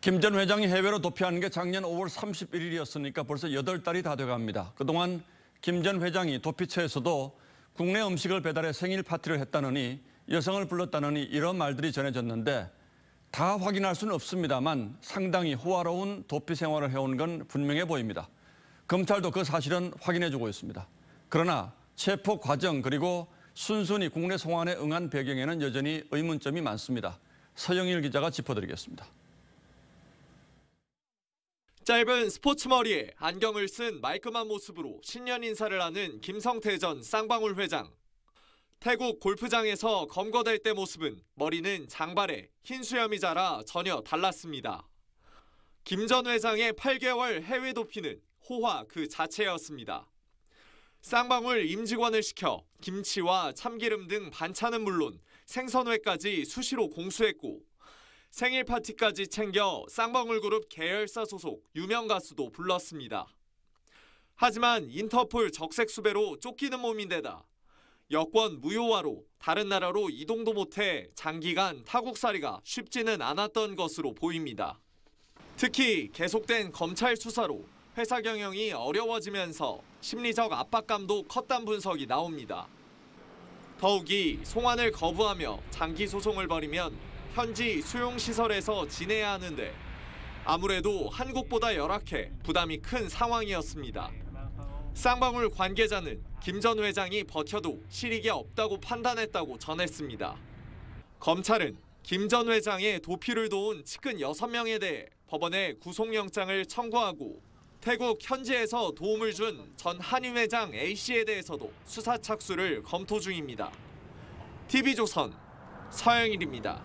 김 전 회장이 해외로 도피하는 게 작년 5월 31일이었으니까 벌써 8달이 다 돼갑니다. 그동안 김 전 회장이 도피처에서도 국내 음식을 배달해 생일 파티를 했다느니 여성을 불렀다느니 이런 말들이 전해졌는데 다 확인할 수는 없습니다만 상당히 호화로운 도피 생활을 해온 건 분명해 보입니다. 검찰도 그 사실은 확인해주고 있습니다. 그러나 체포 과정 그리고 순순히 국내 송환에 응한 배경에는 여전히 의문점이 많습니다. 서영일 기자가 짚어드리겠습니다. 짧은 스포츠 머리에 안경을 쓴 말끔한 모습으로 신년 인사를 하는 김성태 전 쌍방울 회장. 태국 골프장에서 검거될 때 모습은 머리는 장발에 흰 수염이 자라 전혀 달랐습니다. 김 전 회장의 8개월 해외 도피는 호화 그 자체였습니다. 쌍방울 임직원을 시켜 김치와 참기름 등 반찬은 물론 생선회까지 수시로 공수했고 생일 파티까지 챙겨 쌍방울 그룹 계열사 소속 유명 가수도 불렀습니다. 하지만 인터폴 적색 수배로 쫓기는 몸인데다 여권 무효화로 다른 나라로 이동도 못해 장기간 타국살이가 쉽지는 않았던 것으로 보입니다. 특히 계속된 검찰 수사로 회사 경영이 어려워지면서 심리적 압박감도 컸단 분석이 나옵니다. 더욱이 송환을 거부하며 장기 소송을 벌이면 현지 수용시설에서 지내야 하는데 아무래도 한국보다 열악해 부담이 큰 상황이었습니다. 쌍방울 관계자는 김 전 회장이 버텨도 실익이 없다고 판단했다고 전했습니다. 검찰은 김 전 회장의 도피를 도운 측근 6명에 대해 법원에 구속영장을 청구하고 태국 현지에서 도움을 준 전 한인 회장 A씨에 대해서도 수사 착수를 검토 중입니다. TV조선 서영일입니다.